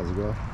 How's it going?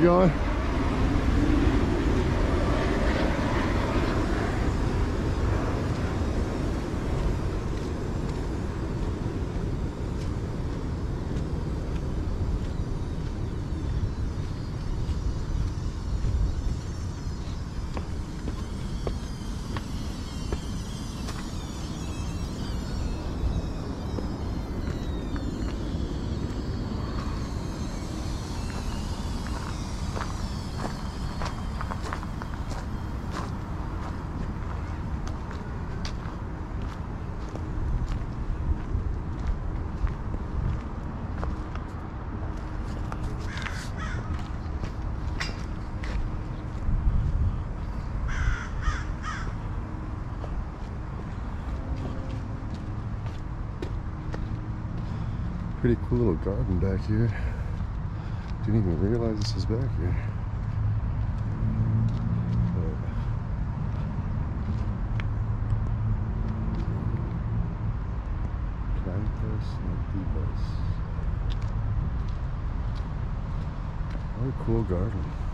Going? Pretty cool little garden back here. Didn't even realize this was back here. Plantas nativas. What a cool garden.